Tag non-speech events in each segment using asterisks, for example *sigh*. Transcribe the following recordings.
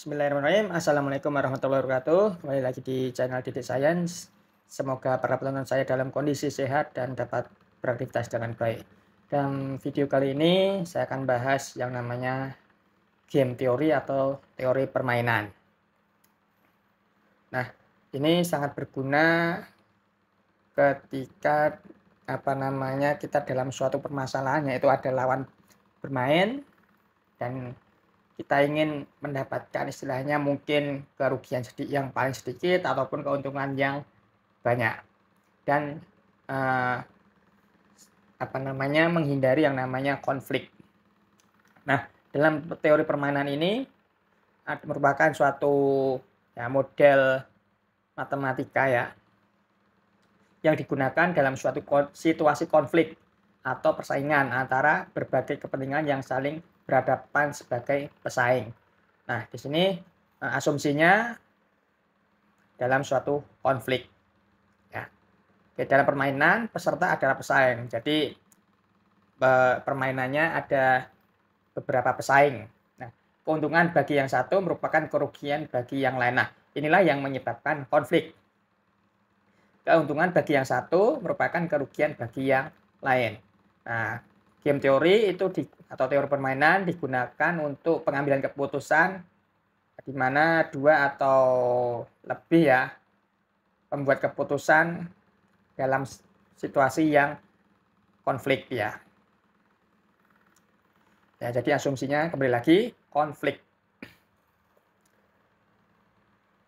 Bismillahirrahmanirrahim. Assalamualaikum warahmatullahi wabarakatuh. Kembali lagi di channel Didik Science. Semoga para penonton saya dalam kondisi sehat dan dapat beraktivitas dengan baik. Dalam video kali ini saya akan bahas yang namanya game teori atau teori permainan. Nah, ini sangat berguna ketika apa namanya kita dalam suatu permasalahan yaitu ada lawan bermain dan kita ingin mendapatkan istilahnya mungkin kerugian sedikit yang paling sedikit ataupun keuntungan yang banyak dan uh, apa namanya menghindari yang namanya konflik. Nah, dalam teori permainan ini merupakan suatu ya, model matematika ya yang digunakan dalam suatu situasi konflik atau persaingan antara berbagai kepentingan yang saling berhadapan sebagai pesaing. Nah, di sini eh, asumsinya dalam suatu konflik. Ya. Di dalam permainan peserta adalah pesaing. Jadi permainannya ada beberapa pesaing. Nah, keuntungan bagi yang satu merupakan kerugian bagi yang lain. Nah, inilah yang menyebabkan konflik. Keuntungan bagi yang satu merupakan kerugian bagi yang lain. Nah, game teori itu di, atau teori permainan digunakan untuk pengambilan keputusan di mana dua atau lebih ya membuat keputusan dalam situasi yang konflik ya. Ya, jadi asumsinya kembali lagi konflik.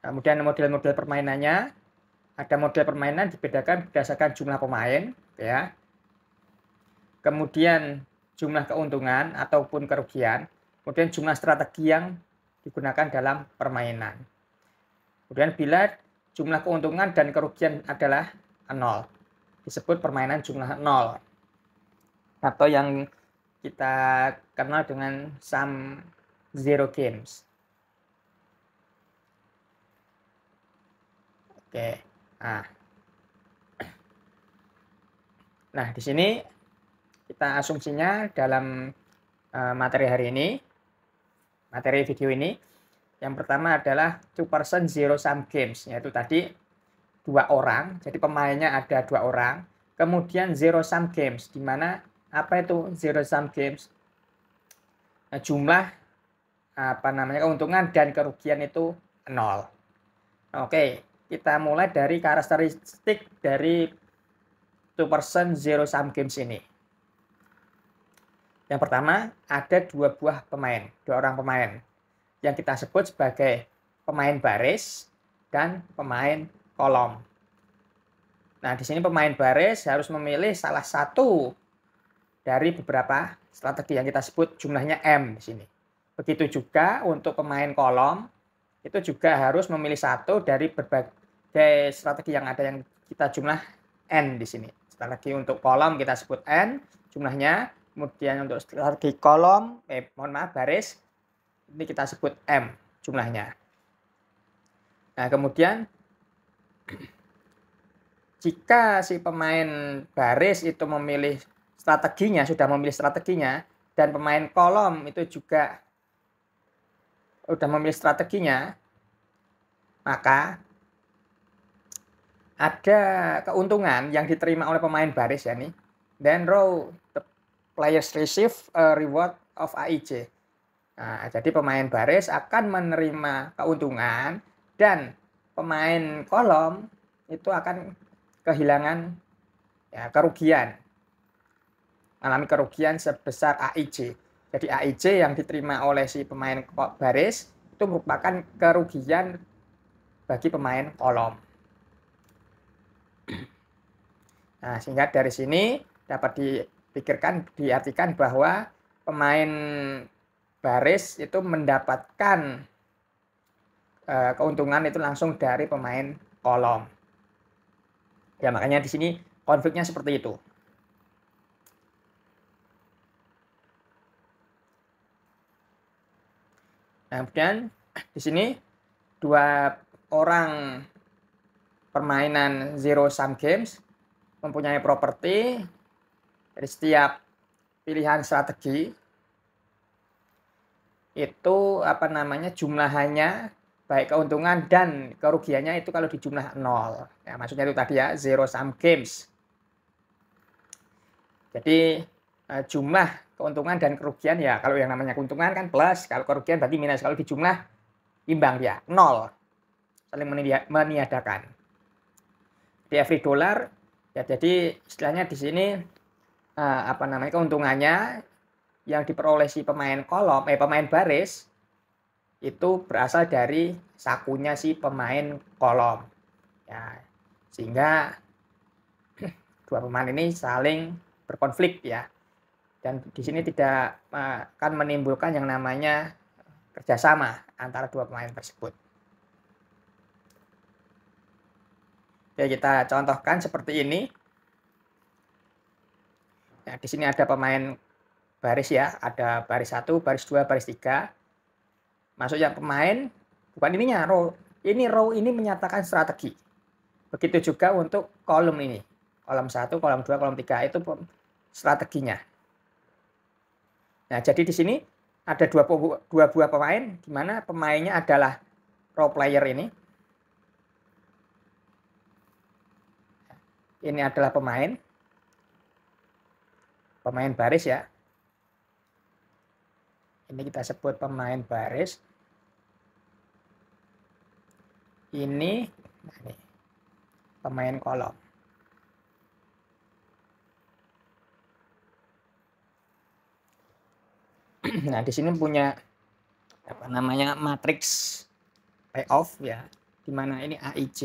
Kemudian model-model permainannya ada model permainan dibedakan berdasarkan jumlah pemain ya kemudian jumlah keuntungan ataupun kerugian, kemudian jumlah strategi yang digunakan dalam permainan. Kemudian bila jumlah keuntungan dan kerugian adalah nol, disebut permainan jumlah nol. Atau yang kita kenal dengan sum zero games. Oke. Nah. Nah, di sini kita asumsinya dalam uh, materi hari ini, materi video ini, yang pertama adalah two person zero sum games, yaitu tadi dua orang, jadi pemainnya ada dua orang, kemudian zero sum games, di mana apa itu zero sum games? Nah, jumlah apa namanya keuntungan dan kerugian itu nol. Oke, kita mulai dari karakteristik dari two person zero sum games ini. Yang pertama, ada dua buah pemain, dua orang pemain. Yang kita sebut sebagai pemain baris dan pemain kolom. Nah, di sini pemain baris harus memilih salah satu dari beberapa strategi yang kita sebut jumlahnya M di sini. Begitu juga untuk pemain kolom, itu juga harus memilih satu dari berbagai strategi yang ada yang kita jumlah N di sini. Strategi untuk kolom kita sebut N, jumlahnya Kemudian untuk strategi kolom, eh mohon maaf baris, ini kita sebut M jumlahnya. Nah kemudian jika si pemain baris itu memilih strateginya, sudah memilih strateginya, dan pemain kolom itu juga sudah memilih strateginya, maka ada keuntungan yang diterima oleh pemain baris ya nih. Dan row players receive a reward of AIC. Nah, jadi pemain baris akan menerima keuntungan dan pemain kolom itu akan kehilangan ya, kerugian. Alami kerugian sebesar AIC. Jadi AIC yang diterima oleh si pemain baris itu merupakan kerugian bagi pemain kolom. Nah, sehingga dari sini dapat di pikirkan diartikan bahwa pemain baris itu mendapatkan uh, keuntungan itu langsung dari pemain kolom. Ya makanya di sini konfliknya seperti itu. Nah, kemudian di sini dua orang permainan zero sum games mempunyai properti dari setiap pilihan strategi itu apa namanya jumlahannya baik keuntungan dan kerugiannya itu kalau dijumlah nol. Ya, maksudnya itu tadi ya zero sum games. Jadi eh, jumlah keuntungan dan kerugian ya kalau yang namanya keuntungan kan plus, kalau kerugian berarti minus. Kalau dijumlah imbang dia nol. Saling meniadakan. Di every dollar ya jadi istilahnya di sini uh, apa namanya keuntungannya yang diperoleh si pemain kolom eh pemain baris itu berasal dari sakunya si pemain kolom ya sehingga *clears throat* dua pemain ini saling berkonflik ya dan di sini tidak akan menimbulkan yang namanya kerjasama antara dua pemain tersebut. Ya kita contohkan seperti ini. Ya, di sini ada pemain baris ya, ada baris satu, baris dua, baris tiga. Maksudnya pemain bukan ininya row. Ini row ini menyatakan strategi. Begitu juga untuk kolom ini. Kolom satu, kolom dua, kolom tiga itu strateginya. Nah, jadi di sini ada dua, dua buah pemain, di mana pemainnya adalah row player ini. Ini adalah pemain, pemain baris ya. Ini kita sebut pemain baris. Ini nah pemain kolom. *clears throat* Nah di sini punya apa namanya matriks payoff ya di mana ini AIC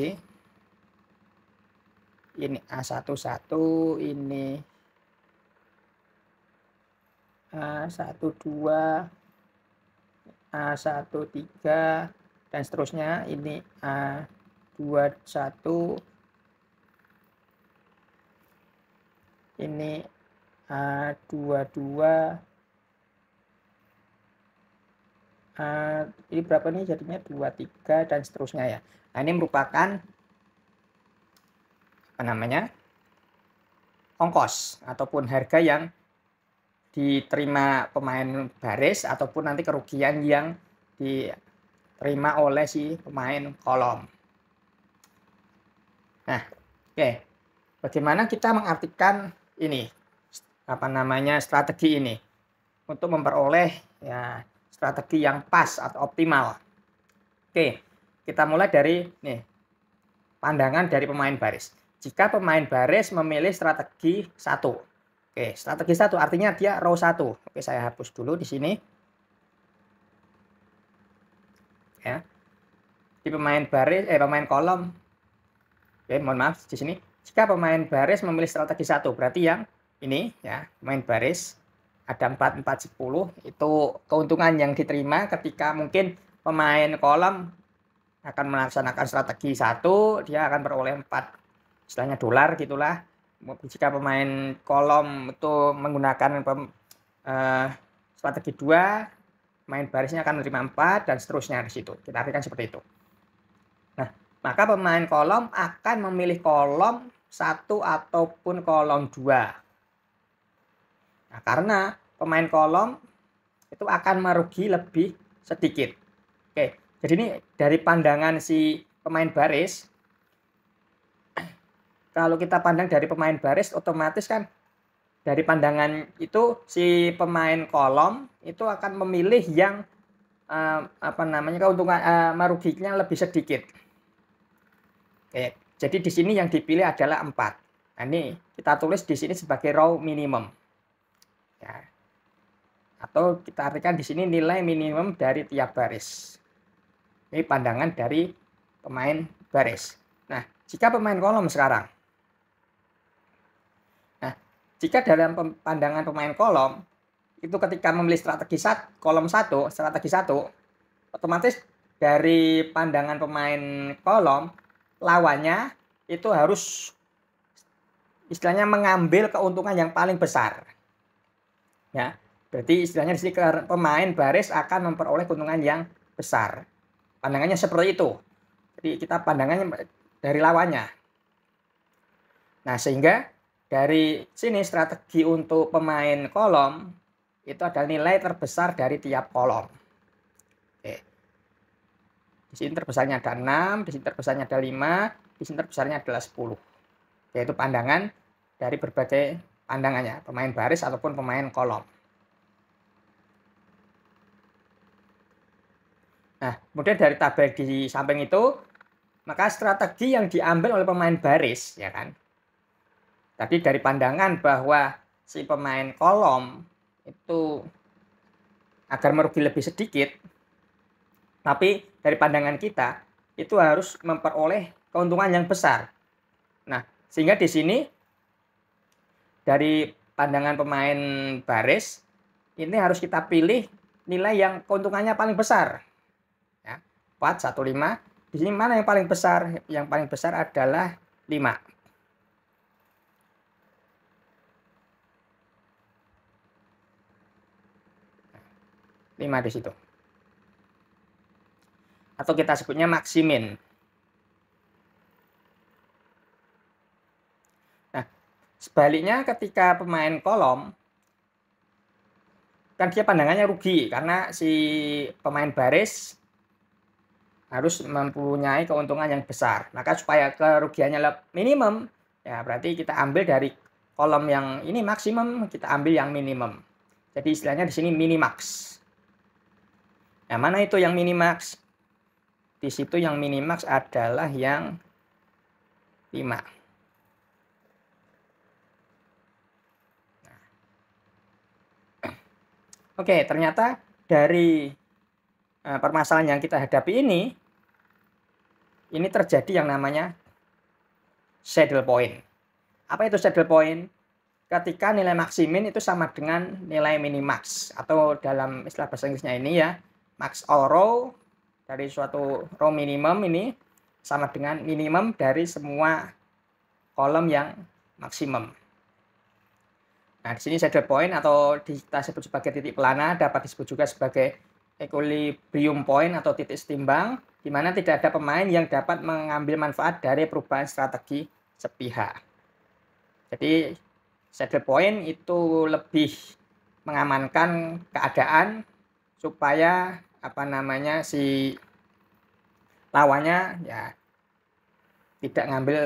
ini A11 ini A12 A13 dan seterusnya. Ini A21 ini A22 Uh, ini berapa nih jadinya? 23 dan seterusnya ya. Nah ini merupakan apa namanya? Ongkos ataupun harga yang diterima pemain baris ataupun nanti kerugian yang diterima oleh si pemain kolom. Nah, oke. Okay. Bagaimana kita mengartikan ini apa namanya strategi ini untuk memperoleh ya strategi yang pas atau optimal. Oke, kita mulai dari nih pandangan dari pemain baris. Jika pemain baris memilih strategi satu, Oke, strategi satu artinya dia row satu. Oke, saya hapus dulu di sini. Ya. Di pemain baris eh pemain kolom. Oke, mohon maaf di sini. Jika pemain baris memilih strategi satu, berarti yang ini ya, pemain baris ada 4 4 10 itu keuntungan yang diterima ketika mungkin pemain kolom akan melaksanakan strategi satu, dia akan beroleh 4 istilahnya dolar gitulah jika pemain kolom itu menggunakan uh, strategi dua main barisnya akan menerima empat dan seterusnya di situ. Kita artikan seperti itu. Nah maka pemain kolom akan memilih kolom satu ataupun kolom dua. Nah karena pemain kolom itu akan merugi lebih sedikit. Oke jadi ini dari pandangan si pemain baris kalau kita pandang dari pemain baris otomatis kan dari pandangan itu si pemain kolom itu akan memilih yang uh, apa namanya keuntungan uh, meruginya lebih sedikit. Oke, jadi di sini yang dipilih adalah 4. Nah, ini kita tulis di sini sebagai row minimum. Ya. Atau kita artikan di sini nilai minimum dari tiap baris. Ini pandangan dari pemain baris. Nah, jika pemain kolom sekarang jika dalam pandangan pemain kolom itu ketika memilih strategi sat, kolom satu, strategi satu, otomatis dari pandangan pemain kolom lawannya itu harus istilahnya mengambil keuntungan yang paling besar. Ya, berarti istilahnya di sini pemain baris akan memperoleh keuntungan yang besar. Pandangannya seperti itu. Jadi kita pandangannya dari lawannya. Nah, sehingga dari sini strategi untuk pemain kolom itu adalah nilai terbesar dari tiap kolom. Di sini terbesarnya ada 6, di sini terbesarnya ada 5, di sini terbesarnya adalah 10. Yaitu pandangan dari berbagai pandangannya, pemain baris ataupun pemain kolom. Nah, kemudian dari tabel di samping itu, maka strategi yang diambil oleh pemain baris, ya kan? Tadi dari pandangan bahwa si pemain kolom itu agar merugi lebih sedikit, tapi dari pandangan kita itu harus memperoleh keuntungan yang besar. Nah, sehingga di sini dari pandangan pemain baris ini harus kita pilih nilai yang keuntungannya paling besar. Ya, 4, 1, 5. Di sini mana yang paling besar? Yang paling besar adalah 5. 5 di situ. Atau kita sebutnya maksimin. Nah, sebaliknya ketika pemain kolom kan dia pandangannya rugi karena si pemain baris harus mempunyai keuntungan yang besar. Maka supaya kerugiannya minimum, ya berarti kita ambil dari kolom yang ini maksimum, kita ambil yang minimum. Jadi istilahnya di sini minimax. Nah, mana itu yang minimax? Di situ yang minimax adalah yang 5. Nah. Oke, ternyata dari uh, permasalahan yang kita hadapi ini, ini terjadi yang namanya saddle point. Apa itu saddle point? Ketika nilai maksimin itu sama dengan nilai minimax atau dalam istilah bahasa Inggrisnya ini ya max all row dari suatu row minimum ini sama dengan minimum dari semua kolom yang maksimum. Nah, di sini saddle point atau kita sebut sebagai titik pelana dapat disebut juga sebagai equilibrium point atau titik setimbang di mana tidak ada pemain yang dapat mengambil manfaat dari perubahan strategi sepihak. Jadi saddle point itu lebih mengamankan keadaan supaya apa namanya si lawannya ya tidak ngambil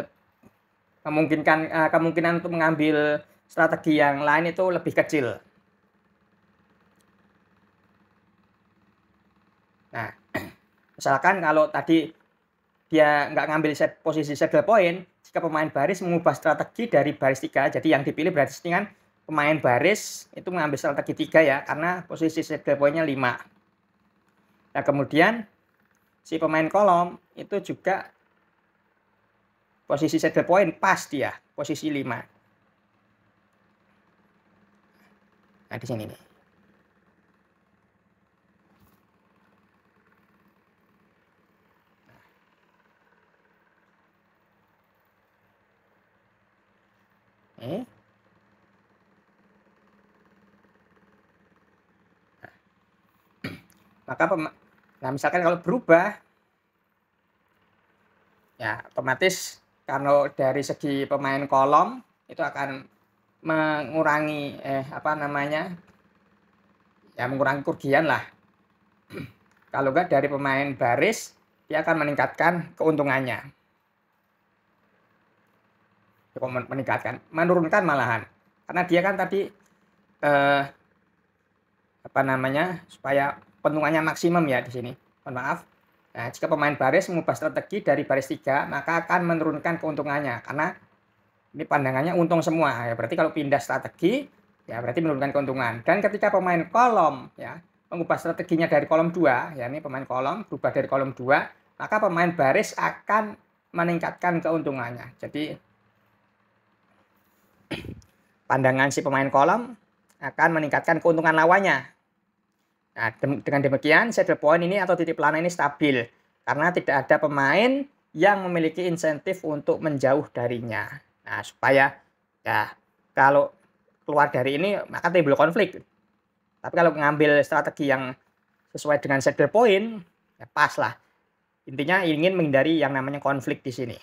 memungkinkan uh, kemungkinan untuk mengambil strategi yang lain itu lebih kecil. Nah, *clears throat* misalkan kalau tadi dia nggak ngambil set, posisi saddle point, jika pemain baris mengubah strategi dari baris tiga, jadi yang dipilih berarti kan pemain baris itu mengambil strategi tiga ya, karena posisi saddle pointnya 5. Nah, kemudian si pemain kolom itu juga posisi saddle point pas dia, posisi 5. Nah, di sini nih. Eh. *clears throat* Maka Nah, misalkan kalau berubah, ya otomatis kalau dari segi pemain kolom itu akan mengurangi eh apa namanya ya mengurangi kerugian lah. *clears throat* kalau enggak dari pemain baris dia akan meningkatkan keuntungannya. meningkatkan, menurunkan malahan. Karena dia kan tadi eh, apa namanya supaya keuntungannya maksimum ya di sini. Mohon maaf. Nah, jika pemain baris mengubah strategi dari baris 3, maka akan menurunkan keuntungannya karena ini pandangannya untung semua. Ya, berarti kalau pindah strategi, ya berarti menurunkan keuntungan. Dan ketika pemain kolom ya mengubah strateginya dari kolom 2, ya ini pemain kolom berubah dari kolom 2, maka pemain baris akan meningkatkan keuntungannya. Jadi pandangan si pemain kolom akan meningkatkan keuntungan lawannya Nah, dengan demikian saddle point ini atau titik pelana ini stabil karena tidak ada pemain yang memiliki insentif untuk menjauh darinya. Nah, supaya ya kalau keluar dari ini maka timbul konflik. Tapi kalau mengambil strategi yang sesuai dengan saddle point, ya pas lah. Intinya ingin menghindari yang namanya konflik di sini.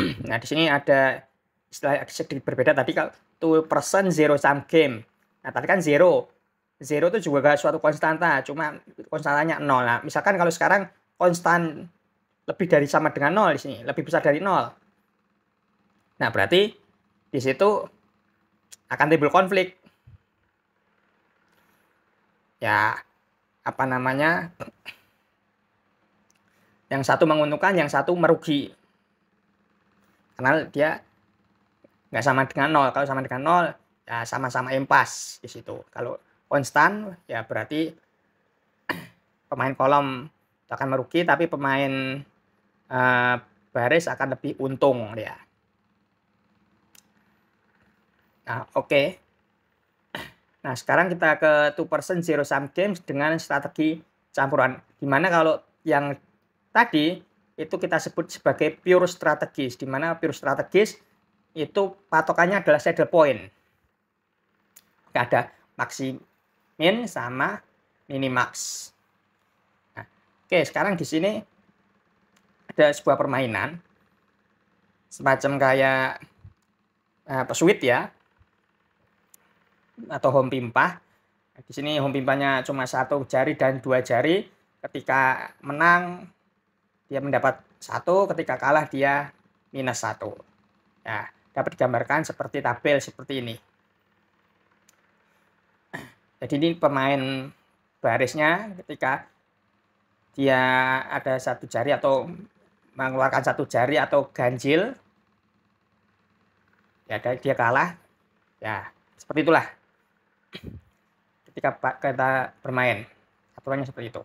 *clears throat* Nah, di sini ada istilah sedikit berbeda tadi kalau two person zero sum game. Nah, tadi kan zero. zero itu juga suatu konstanta, cuma konstantanya nol. Nah, misalkan kalau sekarang konstan lebih dari sama dengan nol di sini, lebih besar dari nol. Nah, berarti di situ akan timbul konflik. Ya, apa namanya? Yang satu menguntungkan, yang satu merugi. Karena dia nggak sama dengan nol. Kalau sama dengan nol, ya sama-sama impas di situ. Kalau konstan ya berarti *clears throat* pemain kolom akan merugi tapi pemain uh, baris akan lebih untung ya. Nah, oke. Okay. *clears throat* Nah, sekarang kita ke two person zero sum games dengan strategi campuran. Di mana kalau yang tadi itu kita sebut sebagai pure strategis. Di mana pure strategis itu patokannya adalah saddle point. Ada maksim min sama minimax. Nah, oke, sekarang di sini ada sebuah permainan semacam kayak uh, pesuit ya atau home pimpah. Nah, di sini home pimpahnya cuma satu jari dan dua jari. Ketika menang dia mendapat satu, ketika kalah dia minus satu. Ya, dapat digambarkan seperti tabel seperti ini. Jadi ini pemain barisnya ketika dia ada satu jari atau mengeluarkan satu jari atau ganjil ya dia kalah ya seperti itulah ketika kita bermain. Aturannya seperti itu.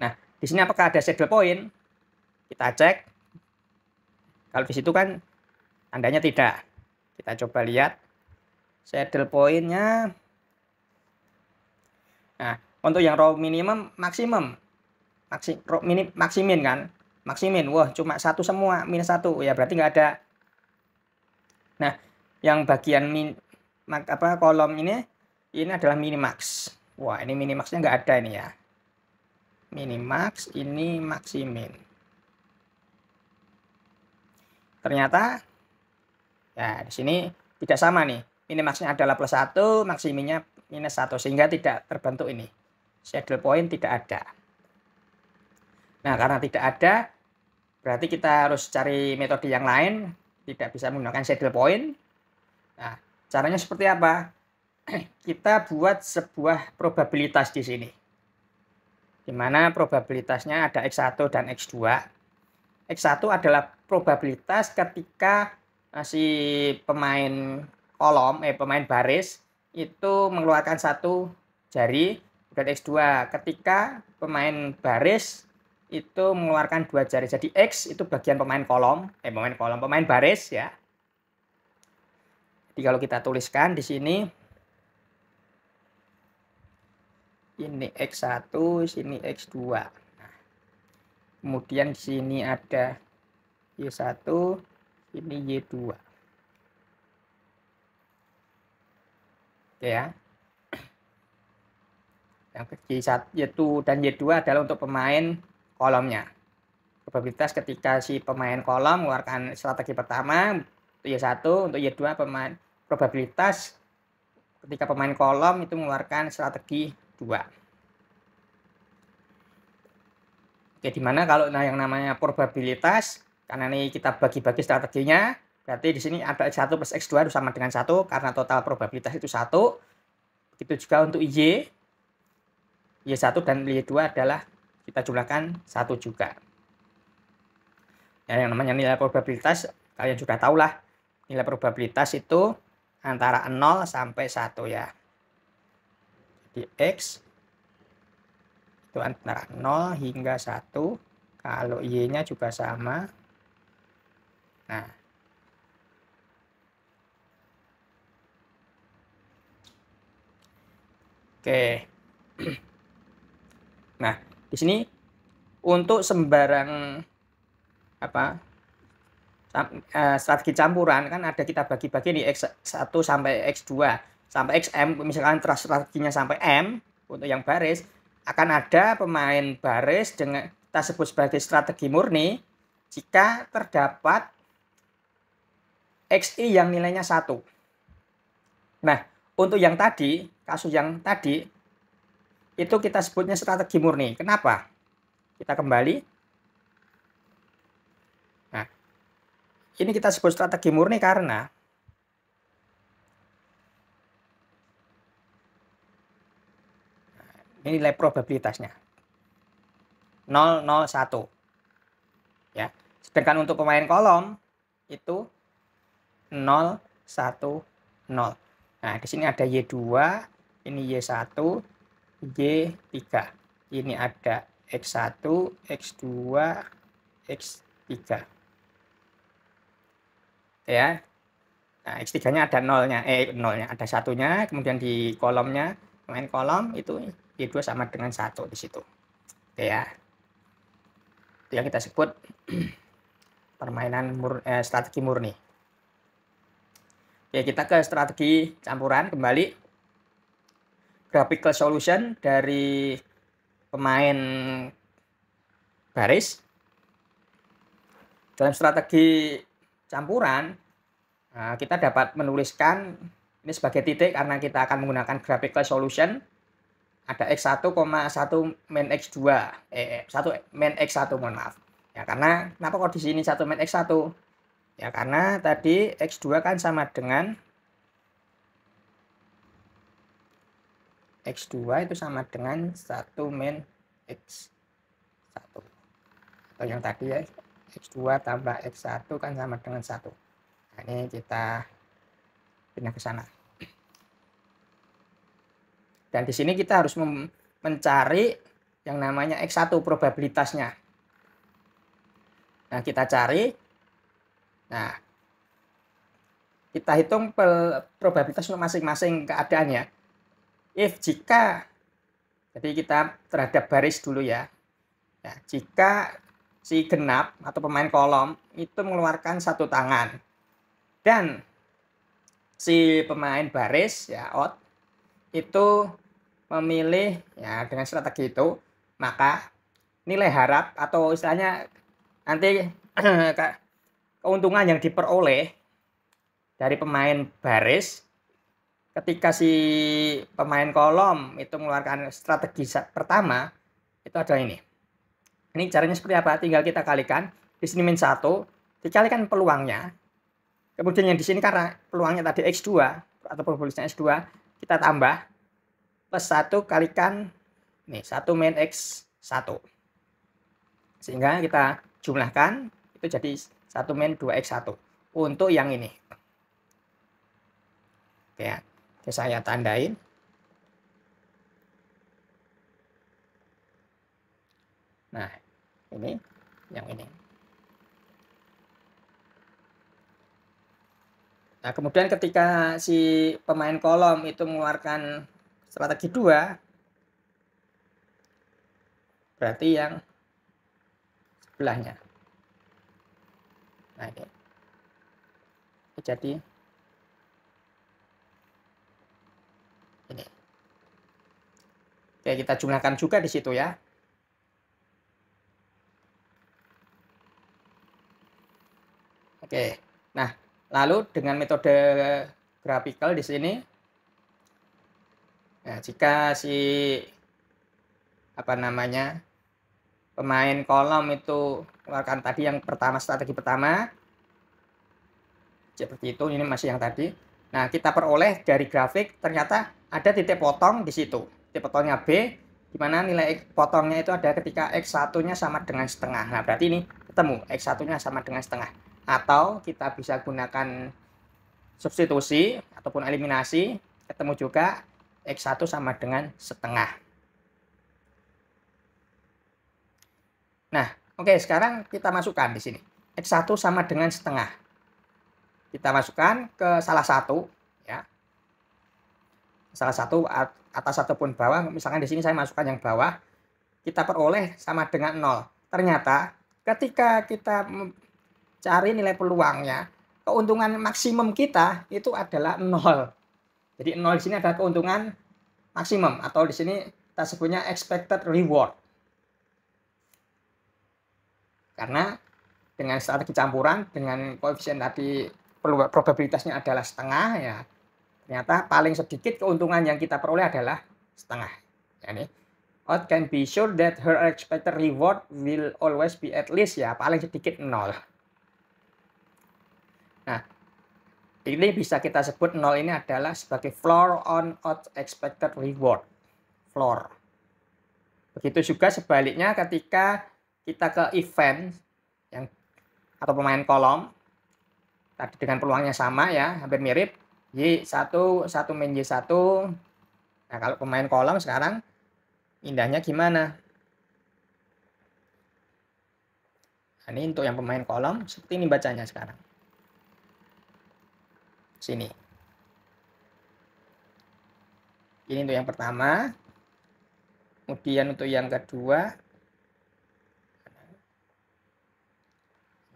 Nah di sini apakah ada saddle point? Kita cek. Kalau di situ kan tandanya tidak kita coba lihat saddle pointnya Nah, untuk yang raw minimum maksimum. Maksi, minim, maksimin kan. Maksimin. Wah, cuma satu semua, minus satu. Ya, berarti nggak ada. Nah, yang bagian min, mak, apa kolom ini, ini adalah minimax. Wah, ini minimaxnya nggak ada ini ya. Minimax, ini maksimin. Ternyata, ya di sini tidak sama nih. Minimaxnya adalah plus satu, maksiminnya minus 1 sehingga tidak terbentuk ini. Saddle point tidak ada. Nah karena tidak ada berarti kita harus cari metode yang lain tidak bisa menggunakan saddle point. Nah caranya seperti apa? *clears throat* Kita buat sebuah probabilitas di sini di mana probabilitasnya ada X1 dan X2 X1 adalah probabilitas ketika si pemain kolom eh pemain baris itu mengeluarkan satu jari dan X2 ketika pemain baris itu mengeluarkan dua jari. Jadi X itu bagian pemain kolom eh pemain kolom pemain baris ya. Jadi kalau kita tuliskan di sini ini X1 sini X2 nah, kemudian di sini ada Y1 ini Y2 Oke ya. Yang Y1, Y2 dan Y2 adalah untuk pemain kolomnya. Probabilitas ketika si pemain kolom mengeluarkan strategi pertama untuk Y1, untuk Y2 pemain probabilitas ketika pemain kolom itu mengeluarkan strategi 2. Oke, di mana kalau nah yang namanya probabilitas karena ini kita bagi-bagi strateginya Berarti di sini ada X1 plus X2 sama dengan 1 karena total probabilitas itu 1. Begitu juga untuk Y. Y1 dan Y2 adalah kita jumlahkan 1 juga. Ya, yang namanya nilai probabilitas kalian sudah tahu lah. Nilai probabilitas itu antara 0 sampai 1 ya. Jadi X itu antara 0 hingga 1. Kalau Y-nya juga sama. Nah, Oke. *clears throat* Nah, di sini untuk sembarang apa uh, strategi campuran kan ada kita bagi-bagi di X1 sampai X2 sampai XM misalkan strateginya sampai M untuk yang baris akan ada pemain baris dengan kita sebut sebagai strategi murni jika terdapat XI yang nilainya satu. Nah, untuk yang tadi kasus yang tadi itu kita sebutnya strategi murni. Kenapa? Kita kembali. Nah, ini kita sebut strategi murni karena ini nilai probabilitasnya 001 ya sedangkan untuk pemain kolom itu 0 1 0 nah di sini ada Y2 ini Y1 Y3 ini ada X1 X2 X3 ya nah X3 nya ada nolnya eh nolnya ada satunya kemudian di kolomnya pemain kolom itu Y2 sama dengan satu di situ. Ya. Itu yang kita sebut *clears throat* permainan mur, eh, strategi murni. Oke, kita ke strategi campuran kembali. Graphical solution dari pemain baris. Dalam strategi campuran, nah, kita dapat menuliskan ini sebagai titik karena kita akan menggunakan graphical solution ada X1, 1 min X2 eh 1 min X1 mohon maaf. Ya karena kenapa kok di sini 1 min X1? Ya karena tadi X2 kan sama dengan X2 itu sama dengan 1 min X1. Atau yang tadi ya X2 tambah X1 kan sama dengan 1. Nah, ini kita pindah ke sana. Dan di sini kita harus mencari yang namanya X1 probabilitasnya. Nah, kita cari. Nah, kita hitung probabilitas untuk masing-masing keadaannya. If jika jadi kita terhadap baris dulu ya. ya. Jika si genap atau pemain kolom itu mengeluarkan satu tangan dan si pemain baris ya out itu memilih ya dengan strategi itu maka nilai harap atau istilahnya nanti *clears throat* keuntungan yang diperoleh dari pemain baris ketika si pemain kolom itu mengeluarkan strategi pertama itu adalah ini. Ini caranya seperti apa? Tinggal kita kalikan. Di sini min satu dikalikan peluangnya. Kemudian yang di sini karena peluangnya tadi x2 atau probabilitasnya x2 kita tambah. Plus 1 kalikan nih 1 min X 1 sehingga kita jumlahkan itu jadi 1 min 2X1 untuk yang ini. Ya oke saya tandain. Nah ini yang ini. Nah, kemudian ketika si pemain kolom itu mengeluarkan strategi dua berarti yang sebelahnya nah jadi. Ini. Oke kita jumlahkan juga di situ ya. Oke nah lalu dengan metode graphical di sini. Nah, jika si apa namanya pemain kolom itu keluarkan tadi yang pertama strategi pertama. Seperti itu ini masih yang tadi. Nah kita peroleh dari grafik ternyata ada titik potong di situ. Titik potongnya B di mana nilai potongnya itu ada ketika X1 nya sama dengan setengah. Nah berarti ini ketemu X1 nya sama dengan setengah. Atau kita bisa gunakan substitusi ataupun eliminasi ketemu juga X1 sama dengan setengah. Nah, oke okay, sekarang kita masukkan di sini. X1 sama dengan setengah. Kita masukkan ke salah satu ya. Salah satu atas ataupun bawah, misalkan di sini saya masukkan yang bawah, kita peroleh sama dengan 0. Ternyata ketika kita cari nilai peluangnya, keuntungan maksimum kita itu adalah 0. Jadi 0 di sini adalah keuntungan maksimum atau di sini kita sebutnya expected reward. Karena dengan strategi campuran dengan koefisien tadi probabilitasnya adalah setengah ya ternyata paling sedikit keuntungan yang kita peroleh adalah setengah. Yani, Out can be sure that her expected reward will always be at least ya paling sedikit nol. Nah, ini bisa kita sebut nol ini adalah sebagai floor on out expected reward. Floor. Begitu juga sebaliknya ketika kita ke event yang atau pemain kolom tadi dengan peluangnya sama ya, hampir mirip. Y1, 1 main Y1. Nah, kalau pemain kolom sekarang Indahnya gimana? Nah, ini untuk yang pemain kolom, seperti ini bacanya sekarang. Sini. Ini untuk yang pertama. Kemudian untuk yang kedua.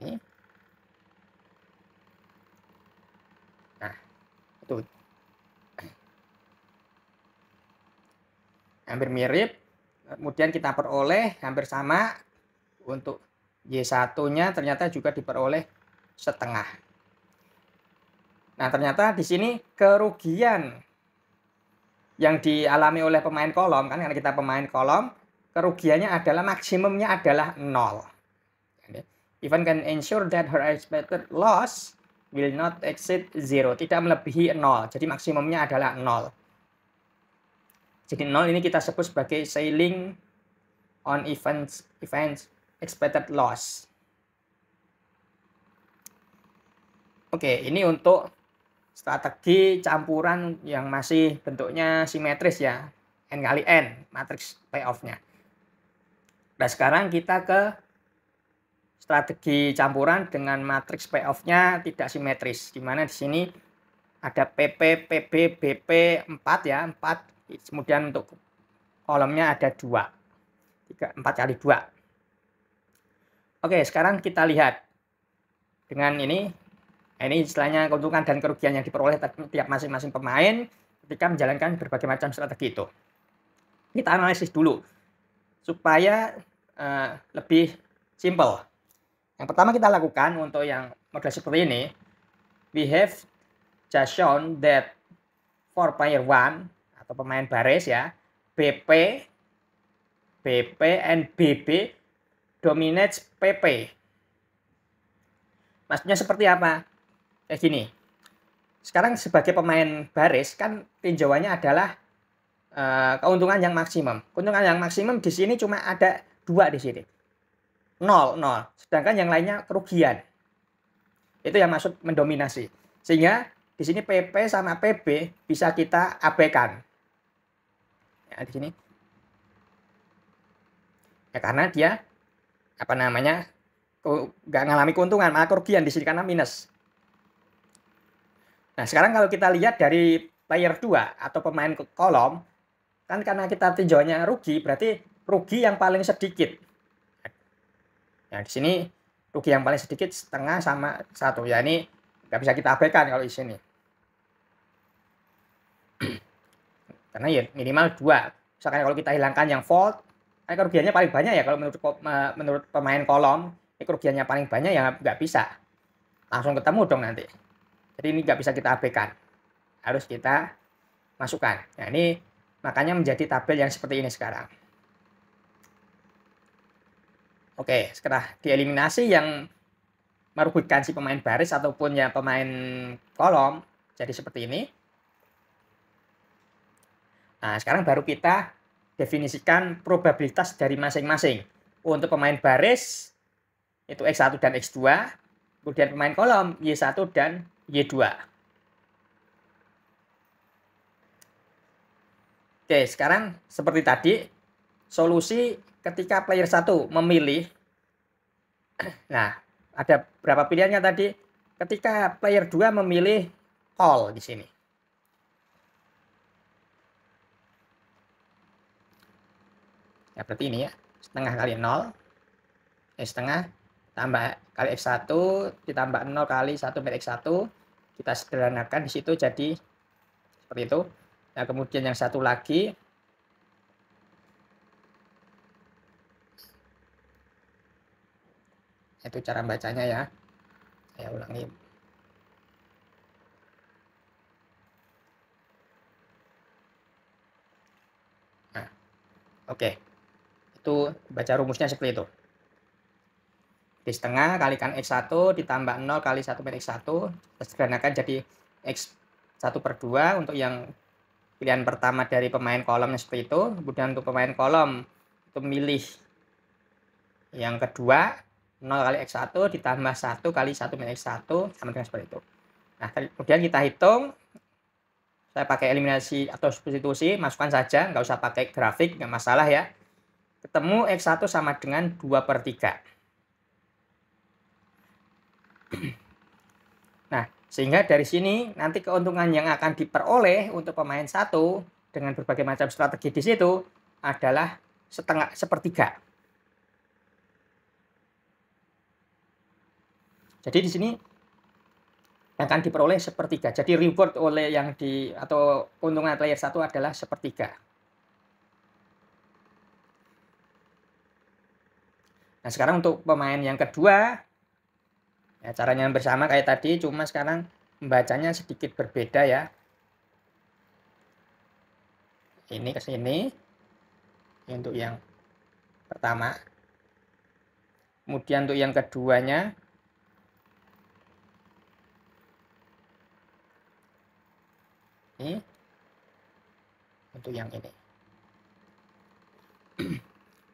Ini. Nah, itu. Hampir mirip kemudian kita peroleh hampir sama untuk Y1-nya ternyata juga diperoleh setengah. Nah, ternyata di sini kerugian yang dialami oleh pemain kolom kan karena kita pemain kolom, kerugiannya adalah maksimumnya adalah nol. Even can ensure that her expected loss will not exceed zero, tidak melebihi nol. Jadi maksimumnya adalah nol. Jadi nol ini kita sebut sebagai sailing on events events expected loss. Oke, ini untuk strategi campuran yang masih bentuknya simetris ya. N kali N, matriks payoff-nya. Nah, sekarang kita ke strategi campuran dengan matriks payoff-nya tidak simetris. Di mana di sini ada PP, PB, BP 4 ya, 4 kemudian untuk kolomnya ada dua. Tiga empat kali dua. Oke sekarang kita lihat dengan ini. Nah ini istilahnya keuntungan dan kerugian yang diperoleh tiap masing-masing pemain ketika menjalankan berbagai macam strategi itu. Kita analisis dulu supaya uh, lebih simple yang pertama kita lakukan untuk yang model seperti ini. We have just shown that for player one atau pemain baris ya. BP BP and BB dominates PP maksudnya seperti apa? Kayak gini. Sekarang sebagai pemain baris kan tinjauannya adalah uh, keuntungan yang maksimum. Keuntungan yang maksimum di sini cuma ada dua di sini. Nol nol. Sedangkan yang lainnya kerugian. Itu yang maksud mendominasi. Sehingga di sini PP sama PB bisa kita abaikan ya, di sini. Ya karena dia apa namanya nggak ngalami keuntungan malah kerugian di sini karena minus. Nah sekarang kalau kita lihat dari player 2 atau pemain kolom kan karena kita tinjauannya rugi berarti rugi yang paling sedikit. Nah di sini rugi yang paling sedikit setengah sama satu. Ya ini nggak bisa kita abaikan kalau di sini karena ya minimal dua. Misalkan kalau kita hilangkan yang fault kan kerugiannya paling banyak ya. Kalau menurut menurut pemain kolom ini kerugiannya paling banyak ya nggak bisa. Langsung ketemu dong nanti. Jadi ini nggak bisa kita abaikan. Harus kita masukkan. Nah ini makanya menjadi tabel yang seperti ini sekarang. Oke setelah dieliminasi yang merugikan si pemain baris ataupun ya pemain kolom jadi seperti ini Nah, sekarang baru kita definisikan probabilitas dari masing-masing. Untuk pemain baris, itu X1 dan X2. Kemudian pemain kolom, Y1 dan Y2. Oke, sekarang seperti tadi, solusi ketika player 1 memilih, *clears throat* nah, ada berapa pilihannya tadi? Ketika player 2 memilih call di sini. ya berarti ini ya setengah kali nol eh setengah tambah kali x1 ditambah nol kali satu per x1 kita sederhanakan di situ jadi seperti itu. Nah kemudian yang satu lagi itu cara bacanya ya. Saya ulangi. Nah, oke. okay. Itu baca rumusnya seperti itu. Di setengah kalikan X1 ditambah 0 kali 1 min X1. Sederhanakan jadi X1 per 2 untuk yang pilihan pertama dari pemain kolomnya seperti itu. Kemudian untuk pemain kolom itu milih yang kedua 0 kali X1 ditambah 1 kali 1 min X1 sama dengan seperti itu. Nah, kemudian kita hitung saya pakai eliminasi atau substitusi, masukkan saja, nggak usah pakai grafik, nggak masalah ya. Ketemu X1 sama dengan 2 per 3. *clears throat* Nah, sehingga dari sini nanti keuntungan yang akan diperoleh untuk pemain satu dengan berbagai macam strategi di situ adalah setengah sepertiga. Jadi di sini akan diperoleh sepertiga. Jadi reward oleh yang di atau keuntungan player satu adalah sepertiga. Nah sekarang untuk pemain yang kedua, ya caranya bersama kayak tadi, cuma sekarang membacanya sedikit berbeda ya. Ini ke sini, untuk yang pertama. Kemudian untuk yang keduanya, ini untuk yang ini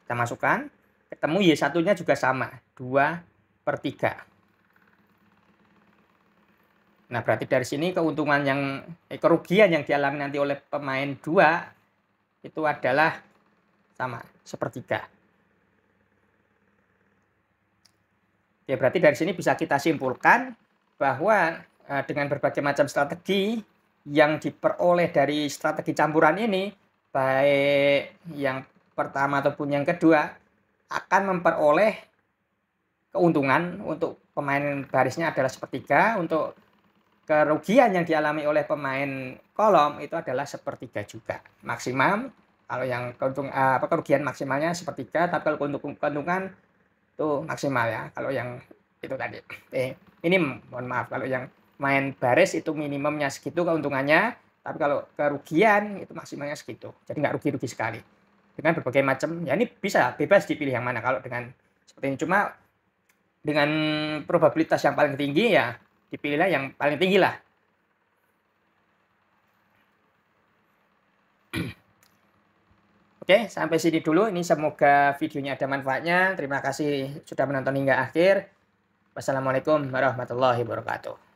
kita masukkan ketemu Y satunya juga sama. 2 per 3 nah berarti dari sini keuntungan yang eh, kerugian yang dialami nanti oleh pemain 2 itu adalah sama sepertiga. Ya berarti dari sini bisa kita simpulkan bahwa eh, dengan berbagai macam strategi yang diperoleh dari strategi campuran ini baik yang pertama ataupun yang kedua akan memperoleh keuntungan untuk pemain barisnya adalah sepertiga. Untuk kerugian yang dialami oleh pemain kolom itu adalah sepertiga juga. Maksimum kalau yang keuntung apa kerugian maksimalnya sepertiga tapi kalau untuk keuntungan itu maksimal ya kalau yang itu tadi. Eh ini mohon maaf kalau yang main baris itu minimumnya segitu keuntungannya tapi kalau kerugian itu maksimalnya segitu. Jadi nggak rugi-rugi sekali dengan berbagai macam ya ini bisa bebas dipilih yang mana kalau dengan seperti ini cuma dengan probabilitas yang paling tinggi ya dipilihlah yang paling tinggi lah *clears throat* Oke, sampai sini dulu. Ini semoga videonya ada manfaatnya. Terima kasih sudah menonton hingga akhir. Wassalamualaikum warahmatullahi wabarakatuh.